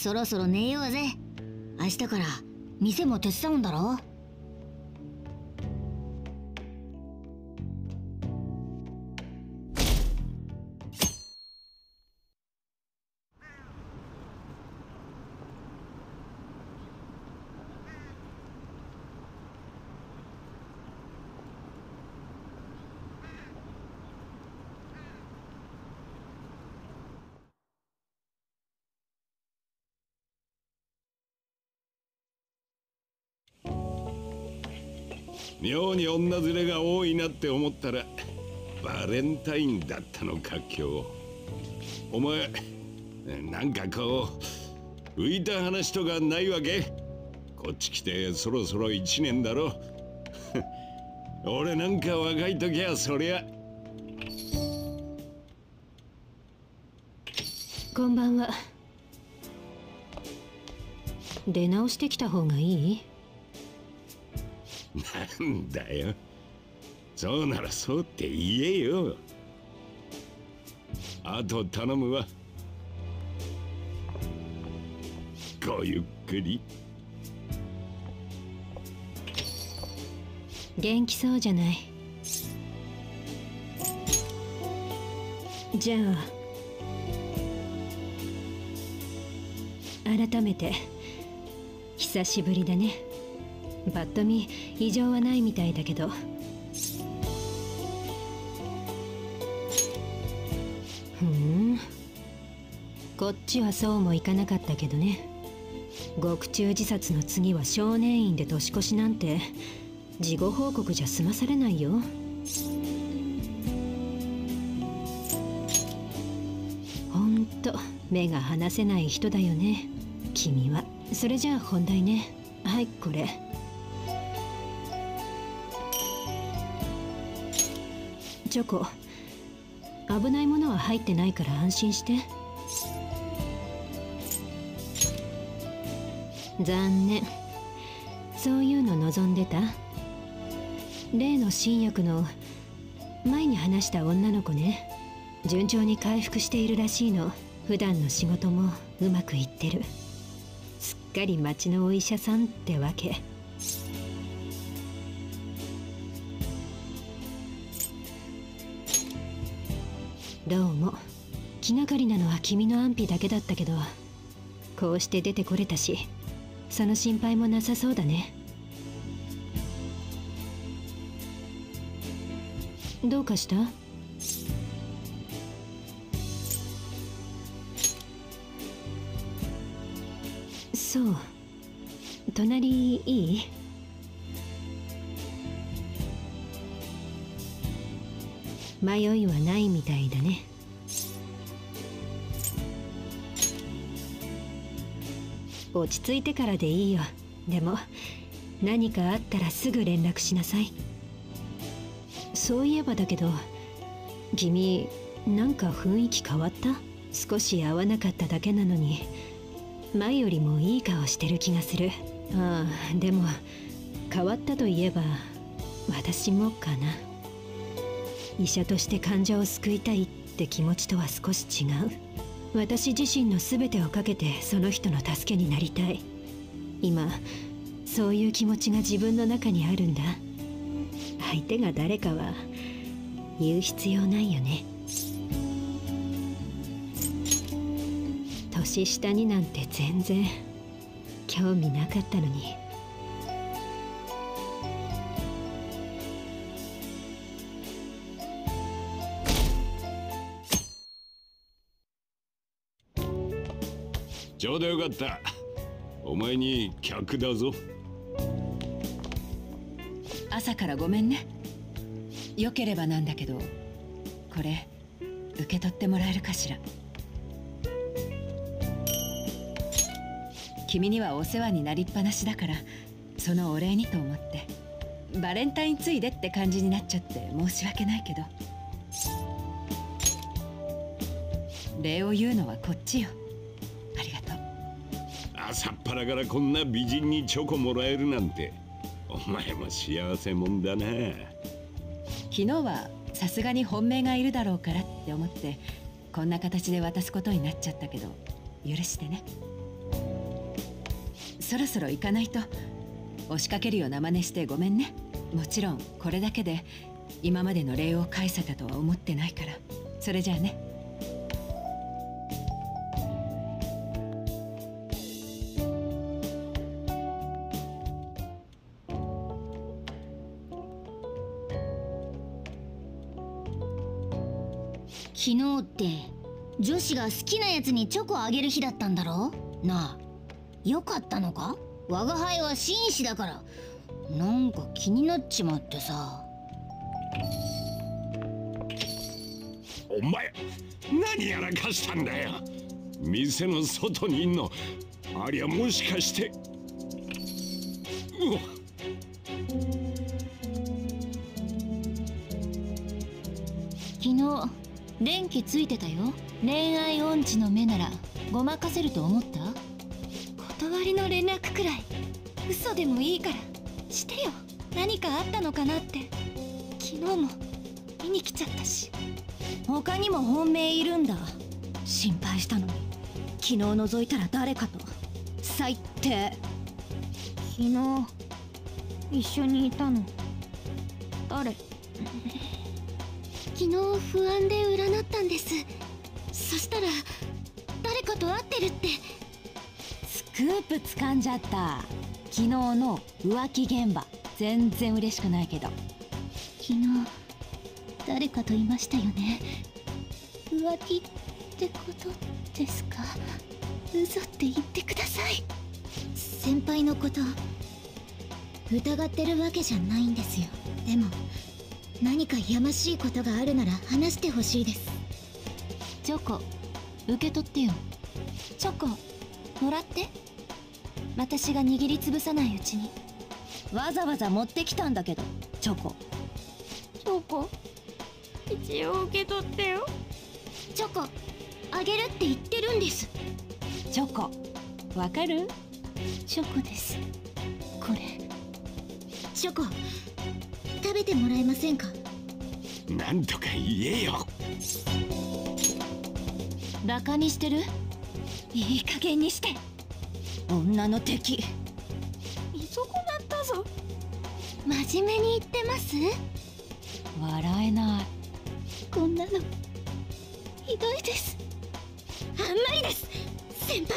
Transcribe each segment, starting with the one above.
そろそろ寝ようぜ。明日から店も手伝うんだろ？妙に女連れが多いなって思ったらバレンタインだったのか今日。お前なんかこう浮いた話とかないわけ？こっち来てそろそろ1年だろ？俺なんか若い時はそりゃ。こんばんは。出直してきた方がいい？なんだよ。そうならそうって言えよ。あと頼むわ。ごゆっくり。元気そうじゃない？じゃあ改めて久しぶりだね。ぱっと見異常はないみたいだけど。ふん。こっちはそうもいかなかったけどね。獄中自殺の次は少年院で年越しなんて事後報告じゃ済まされないよ。ほんと目が離せない人だよね君は。それじゃあ本題ね。はいこれ。チョコ。危ないものは入ってないから安心して。残念。そういうの望んでた？例の新薬の前に話した女の子ね。順調に回復しているらしいの。普段の仕事もうまくいってる。すっかり町のお医者さんってわけ。どうも。気がかりなのは君の安否だけだったけどこうして出てこれたしその心配もなさそうだね。どうかした？そう。隣いい？迷いはないみたいだね。落ち着いてからでいいよ。でも何かあったらすぐ連絡しなさい。そういえばだけど君なんか雰囲気変わった？少し合わなかっただけなのに。前よりもいい顔してる気がする。ああでも変わったといえば私もかな。医者として患者を救いたいって気持ちとは少し違う。私自身の全てをかけてその人の助けになりたい。今そういう気持ちが自分の中にあるんだ。相手が誰かは言う必要ないよね。年下になんて全然興味なかったのに。ちょうどよかった。お前に客だぞ。朝からごめんね。よければなんだけどこれ受け取ってもらえるかしら。君にはお世話になりっぱなしだからそのお礼にと思って。バレンタインついでって感じになっちゃって申し訳ないけど。礼を言うのはこっちよ。朝っぱらからこんな美人にチョコもらえるなんてお前も幸せもんだな。昨日はさすがに本命がいるだろうからって思ってこんな形で渡すことになっちゃったけど許してね。そろそろ行かないと。押しかけるような真似してごめんね。もちろんこれだけで今までの礼を返せたとは思ってないから。それじゃあね。昨日って女子が好きなやつにチョコあげる日だったんだろ？なあよかったのか？我が輩は紳士だから。なんか気になっちまってさ。お前何やらかしたんだよ。店の外にいんの。ありゃもしかして。うわ昨電気ついてたよ。恋愛音痴の目ならごまかせると思った？断りの連絡くらい。嘘でもいいから。してよ。何かあったのかなって。昨日も見に来ちゃったし。他にも本命いるんだ。心配したのに。昨日覗いたら誰かと。最低。昨日一緒にいたの。誰？昨日不安で占ったんです。そしたら誰かと会ってるって。スクープ掴んじゃった。昨日の浮気現場。全然嬉しくないけど。昨日誰かといましたよね。浮気ってことですか？嘘って言ってください。先輩のこと疑ってるわけじゃないんですよ。でも何かやましいことがあるなら話してほしいです。チョコ受け取ってよ。チョコもらって。私が握りつぶさないうちに。わざわざ持ってきたんだけどチョコ。チョコ？一応受け取ってよ。チョコあげるって言ってるんです。チョコわかる？チョコです。これ。チョコ食べてもらえませんか？なんとか言えよ。バカにしてる？いい加減にして。女の敵。見損なったぞ。真面目に言ってます？笑えない。こんなのひどいです。あんまりです。先輩。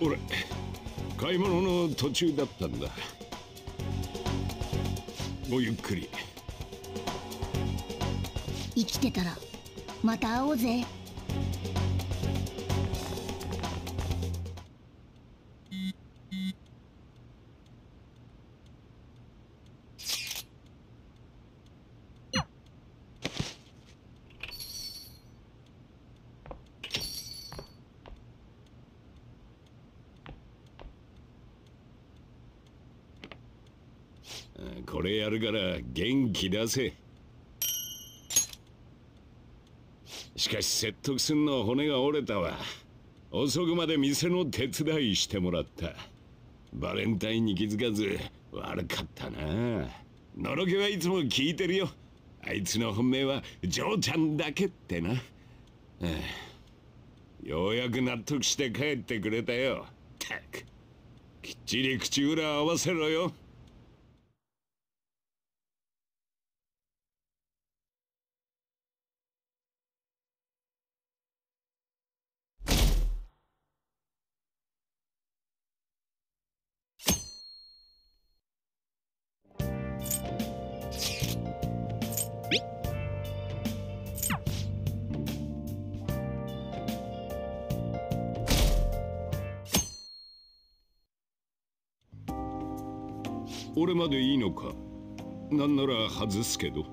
俺買い物の途中だったんだごゆっくり。生きてたらまた会おうぜ。これやるから元気出せ。しかし説得すんの骨が折れたわ。遅くまで店の手伝いしてもらった。バレンタインに気づかず悪かったな。のろけはいつも聞いてるよ。あいつの本命はジョーちゃんだけってな、はあようやく納得して帰ってくれたよ。たく。きっちり口裏合わせろよ。俺までいいのか？なんなら外すけど。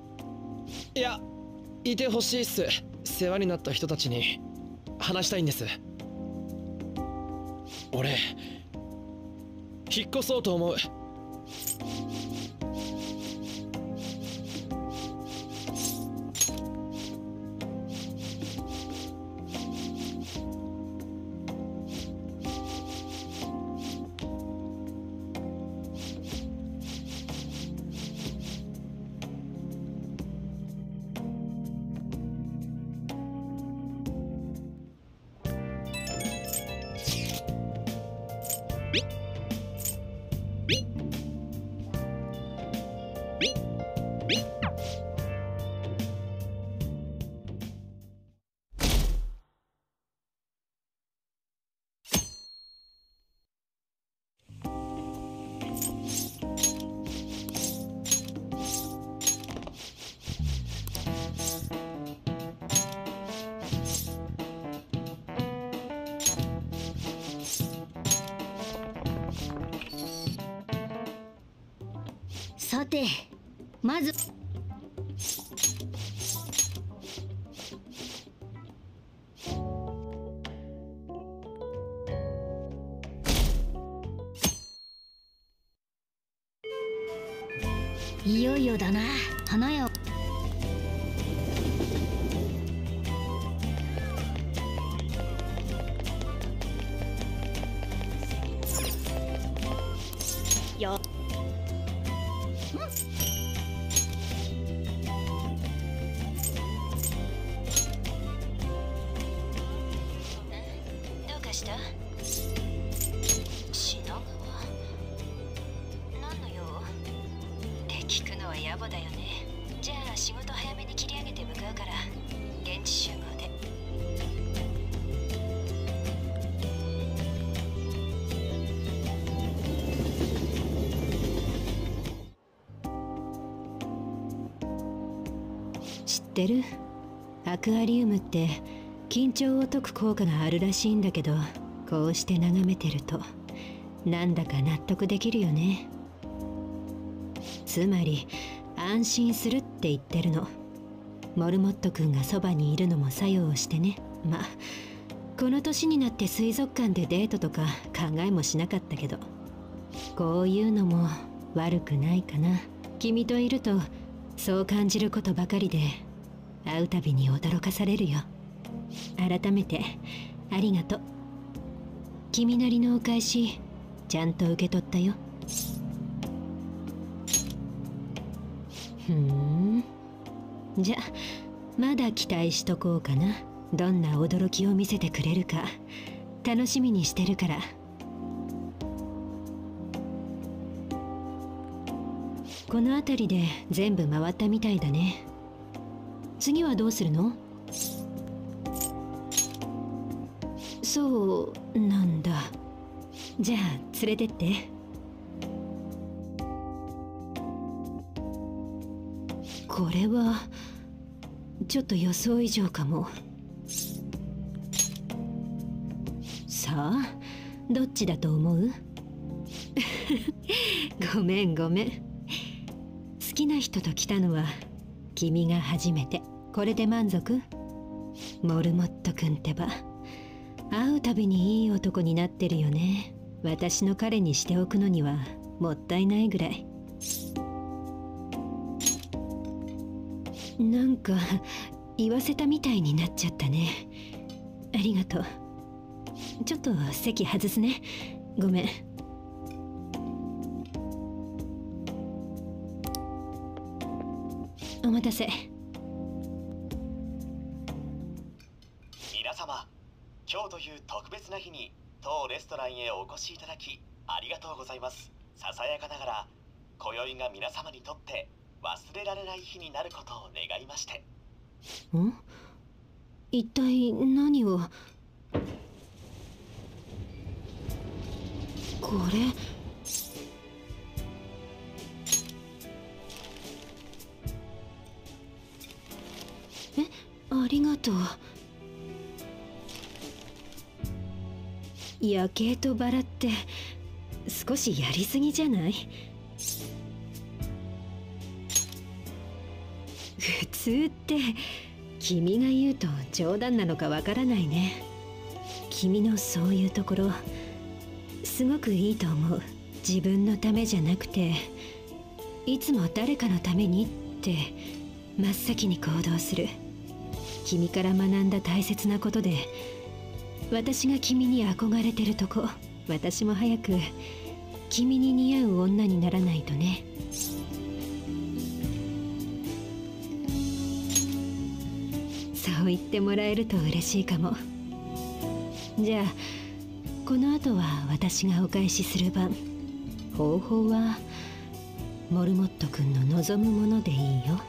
いやいてほしいっす。世話になった人たちに。話したいんです。俺引っ越そうと思う。さてまずいよいよだな花屋よどってる？アクアリウムって緊張を解く効果があるらしいんだけどこうして眺めてるとなんだか納得できるよね。つまり安心するって言ってるの。モルモット君がそばにいるのも作用してね。まこの年になって水族館でデートとか考えもしなかったけどこういうのも悪くないかな。君といるとそう感じることばかりで会うたびに驚かされるよ。改めてありがとう。君なりのお返しちゃんと受け取ったよ。ふん。じゃまだ期待しとこうかな。どんな驚きを見せてくれるか。楽しみにしてるから。この辺りで全部回ったみたいだね。次はどうするの？そうなんだ。じゃあ連れてって。これはちょっと予想以上かも。さあどっちだと思う？ごめんごめん。好きな人と来たのは君が初めて。これで満足？モルモット君ってば。会うたびにいい男になってるよね。私の彼にしておくのにはもったいないぐらい。なんか言わせたみたいになっちゃったね。ありがとう。ちょっと席外すね。ごめん。お待たせ。皆様今日という特別な日に当レストランへお越しいただきありがとうございます。ささやかながら今宵が皆様にとって忘れられない日になることを願いまして。ん？一体何を？これ？と。夜景とバラって少しやりすぎじゃない？普通って君が言うと冗談なのかわからないね。君のそういうところすごくいいと思う。自分のためじゃなくていつも誰かのためにって真っ先に行動する。君から学んだ大切なことで私が君に憧れてるとこ私も早く君に似合う女にならないとね。そう言ってもらえると嬉しいかも。じゃあこの後は私がお返しする番。方法はモルモット君の望むものでいいよ。